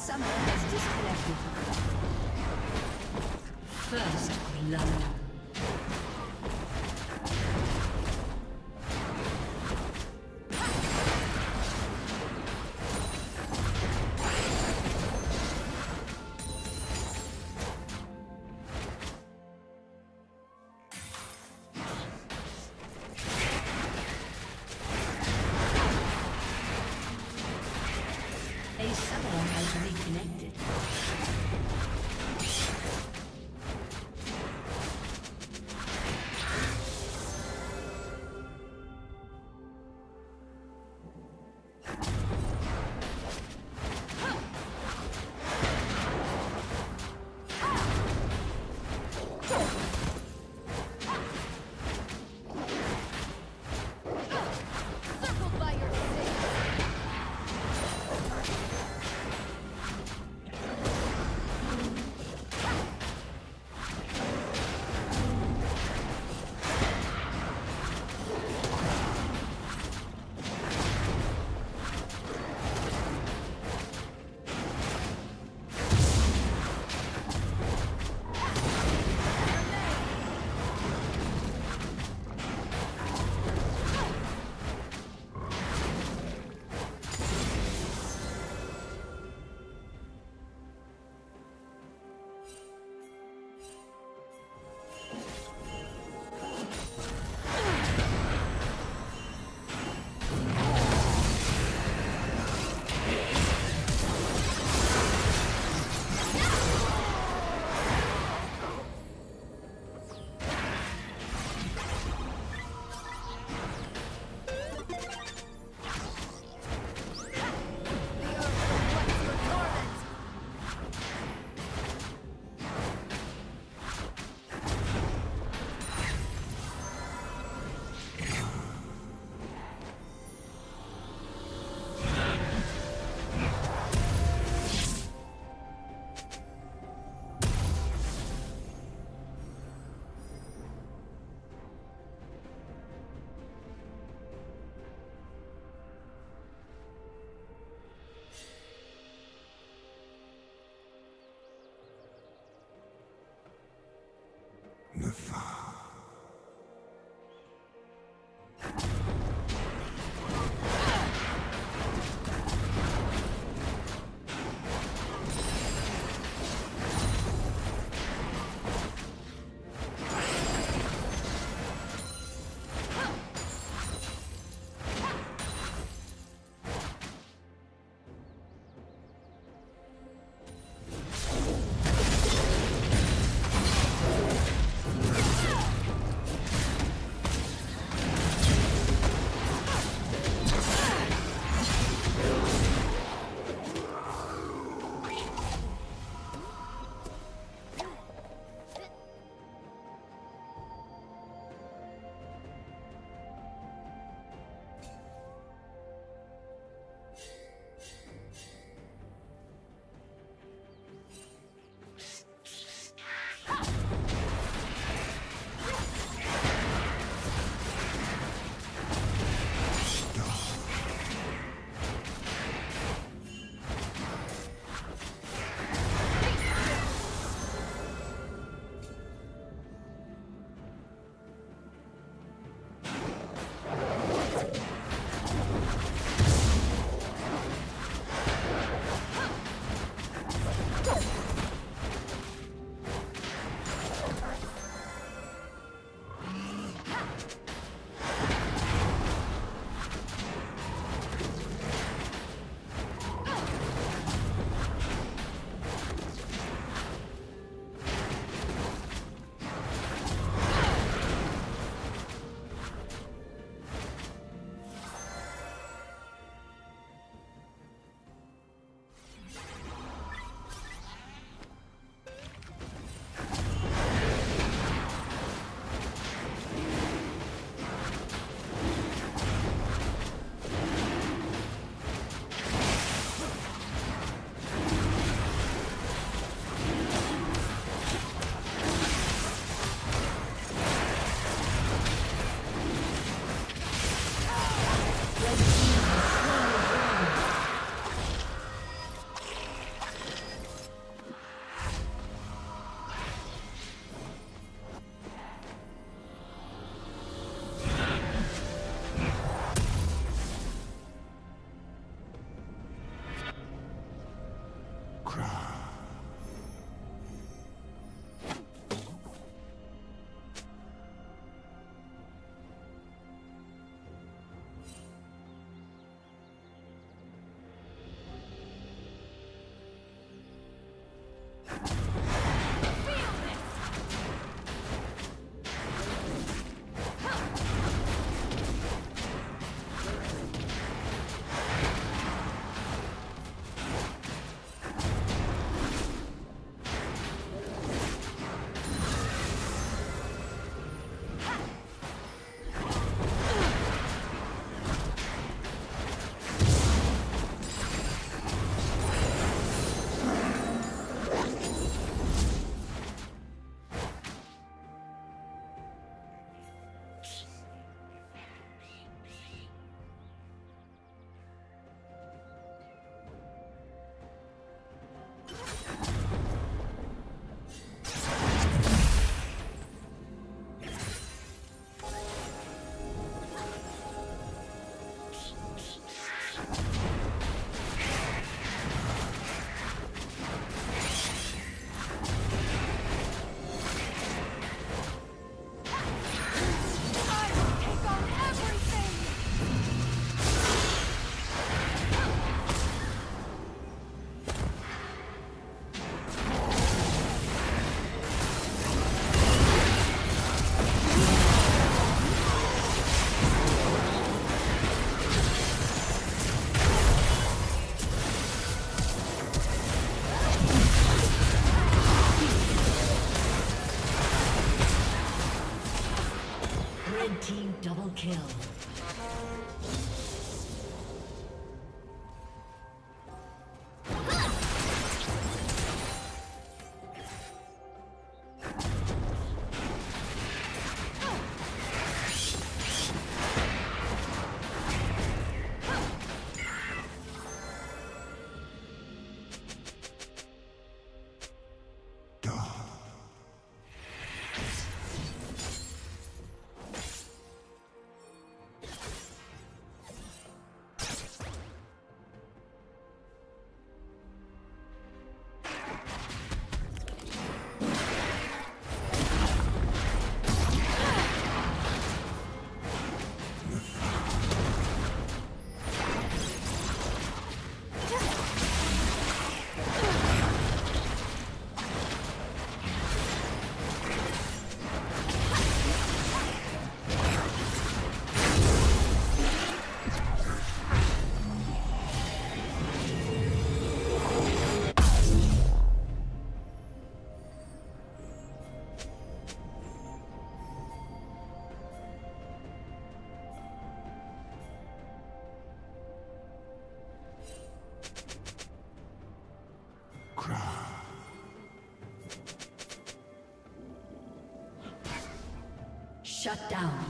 A summoner has disconnected. First blood. Shut down.